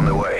on the way.